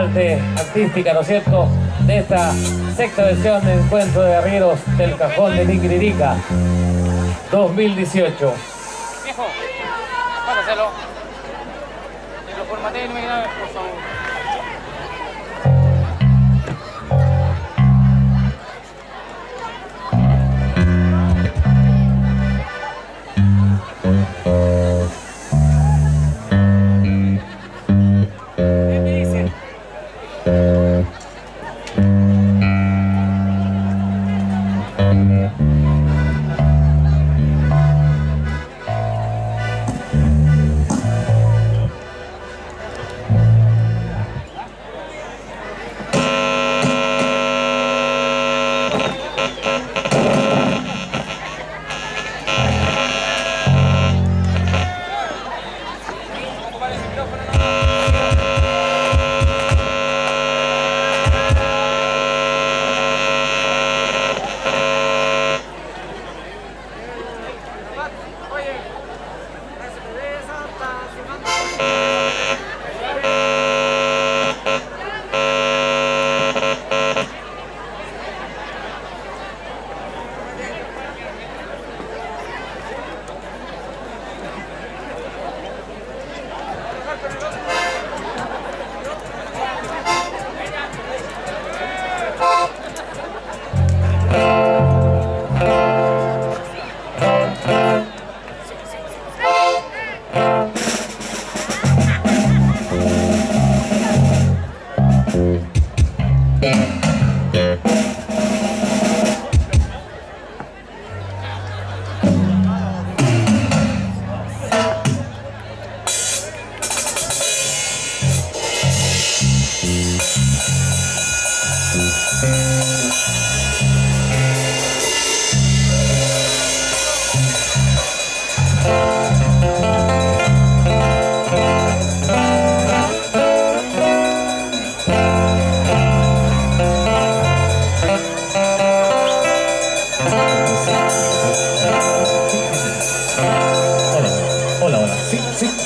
artística, ¿no es cierto?, de esta sexta versión del encuentro de arrieros del cajón de Niquiririca 2018. Viejo, pásaselo. Y lo formateé, no me queda, por favor.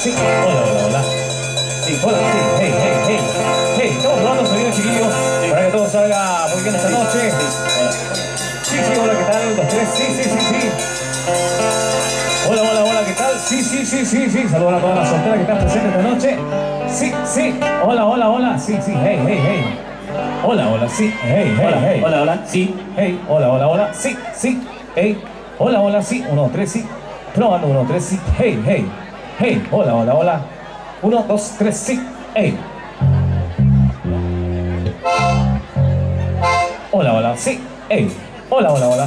Sí. Hola, hola, hola. Sí, hola, sí. Hey, hey, hey. Hey, estamos probando sonido, chiquillos. Para que todo salga muy bien esta noche. Sí, sí, hola, ¿qué tal? Un, dos, tres. Sí, sí, sí, sí. Hola, hola, hola, ¿qué tal? Sí, sí, sí, sí, sí. Saludos a todas las solteras que están presentes esta noche. Sí, sí. Hola, hola, hola. Sí, sí. Hey, hey, hey. Hola, hola, sí. Hey, hey, Hola, hey. hola, hola, sí. Hey, hola, hola, hola. Sí, sí. Hey, hola, hola, sí. Uno, tres, sí. Probando, uno, tres, sí. Hey, hey. Hey, hola, hola, hola. Uno, dos, tres, sí. Hey. Hola, hola, sí. Hey. Hola, hola, hola.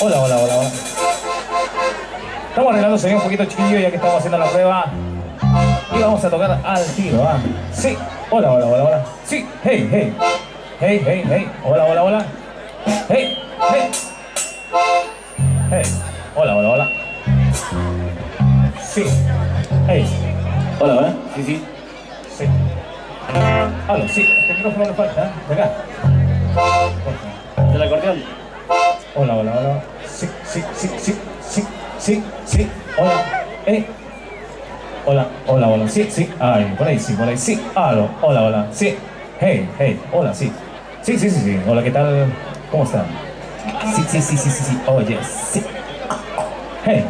Hola, hola, hola, hola. Estamos arreglando sonido un poquito chiquillo ya que estamos haciendo la prueba. Y vamos a tocar al tiro, ¿ah? Sí. Hola, hola, hola, hola. Sí. Hey, hey. Hey, hey, hey. Hola, hola, hola. Hey, hey. Hey. Hola, hola, hola. Sí. Hey. Hola, hola. Sí, sí. Sí. Aló, sí. Este micrófono le falta, ¿eh? De acá. Del acordeón. Hola, hola, hola. Sí, sí, sí, sí, sí, sí, sí. Hola. Eh. Hola, hola, hola. Sí, sí. Ay, por ahí, sí, por ahí. Sí. Aló. Hola, hola. Sí. Hey, hey. Hola, sí. Sí, sí, sí, sí. Hola, ¿qué tal? ¿Cómo están? Sí, sí, sí, sí, sí, sí. Oye, sí. Hey.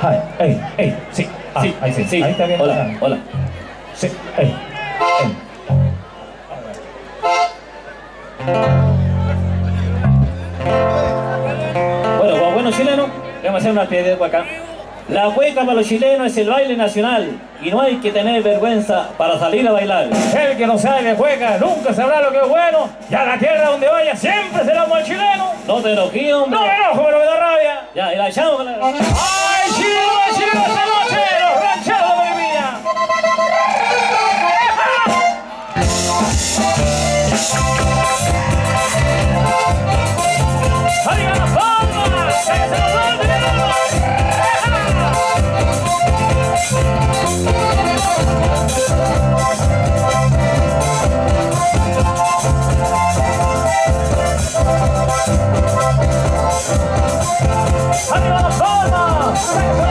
Hi. Hey, hey. Sí. Ah, Sí, ahí sí. sí. Ahí está bien. Hola, hola. Sí. Hey. Hey. Bueno, como buenos chilenos, vamos a hacer una piedra acá. La hueca para los chilenos es el baile nacional y no hay que tener vergüenza para salir a bailar. El que no sabe de juega nunca sabrá lo que es bueno. Y a la tierra donde vaya siempre será un buen chileno. No te enojes, hombre. No me enojo, pero me da rabia. Ya, y la echamos con la... ¡Ay, chileno, Oh,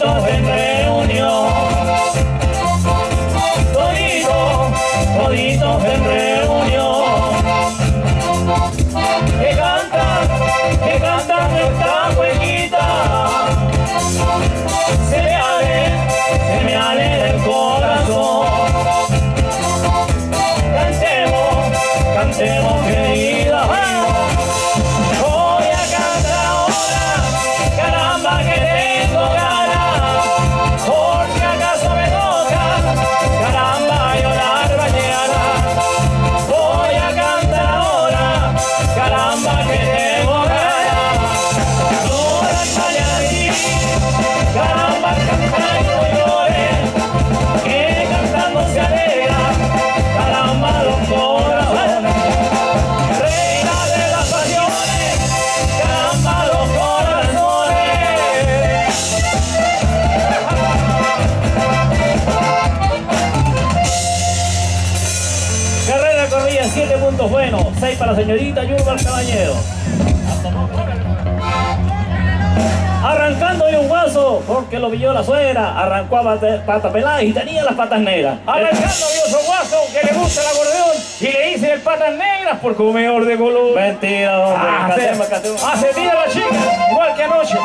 toditos en reunión. Toditos, toditos en reunión. Que cantan, que cantan esta huequita. Se me ale, se me ale el corazón. Cantemos, cantemos. ¡Que se nos olvide! ¡Hey! ¡Hey! ¡Hey! ¡Ay! 6 para la señorita Yurba Caballero. Arrancando de un guaso, porque lo vio la suegra, arrancó a pata, pata pelada y tenía las patas negras. Arrancando vio su guaso que le gusta el acordeón y le hice el patas negras por comedor de color. Mentira, hombre. Ah, Catema, hace, catema. hace día la chica, igual que anoche.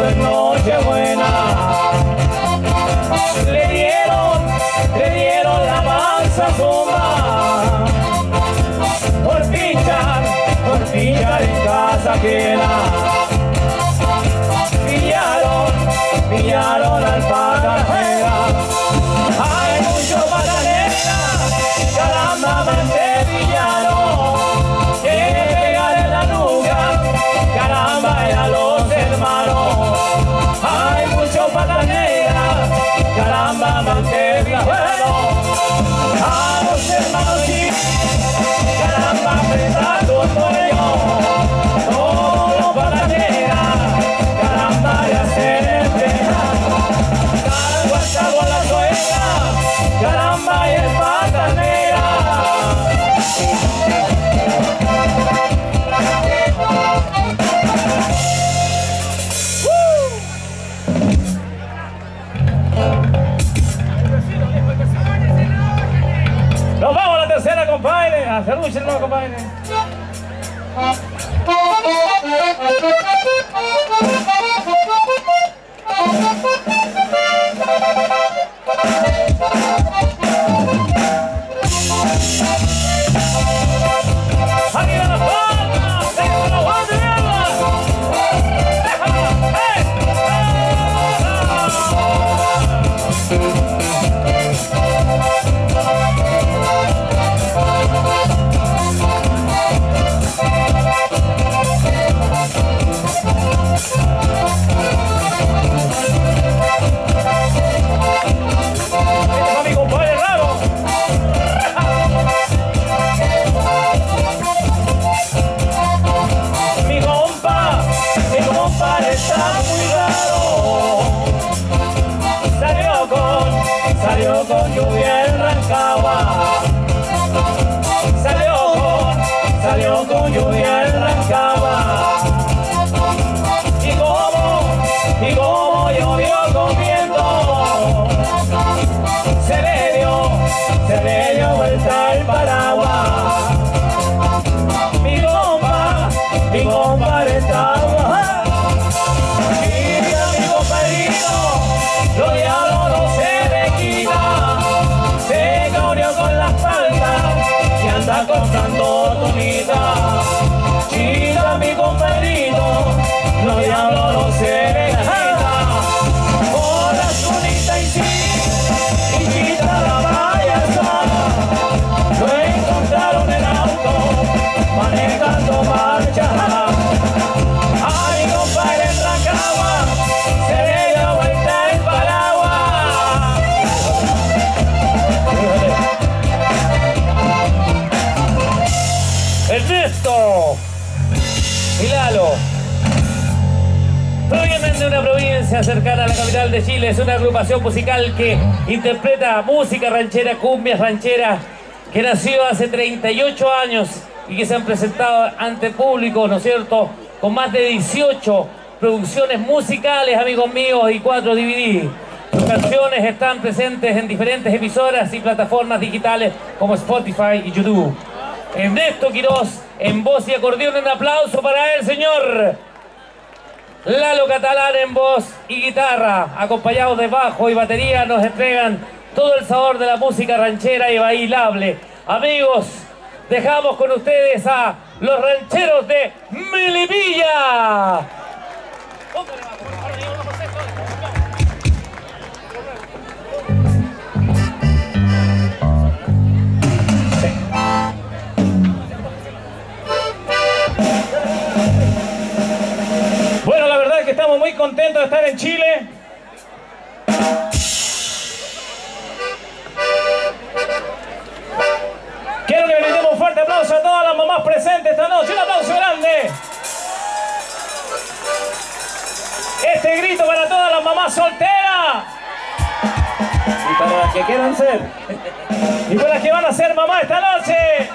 Arrancando en Nochebuena Le dieron, le dieron la mansa zumba. Por pinchar, por pinchar en casa ajena. Pillaron, pillaron al patanera. kabayle ya. Sen uçurun o kabayle. Se le dio, se le dio vuelta el paraguas. Mi compa, mi compadre de una provincia cercana a la capital de Chile, es una agrupación musical que interpreta música ranchera, cumbias rancheras, que nació hace 38 años y que se han presentado ante público, ¿no es cierto?, con más de 18 producciones musicales, amigos míos, y cuatro DVD. Sus canciones están presentes en diferentes emisoras y plataformas digitales como Spotify y YouTube. Ernesto Quirós, en voz y acordeón, un aplauso para él, señor. Lalo Catalán en voz y guitarra, acompañados de bajo y batería, nos entregan todo el sabor de la música ranchera y bailable. Amigos, dejamos con ustedes a los rancheros de Melipilla. Que estamos muy contentos de estar en Chile. Quiero que le brindemos un fuerte aplauso a todas las mamás presentes esta noche. Un aplauso grande. Este grito para todas las mamás solteras. Y para las que quieran ser. Y para las que van a ser mamá esta noche.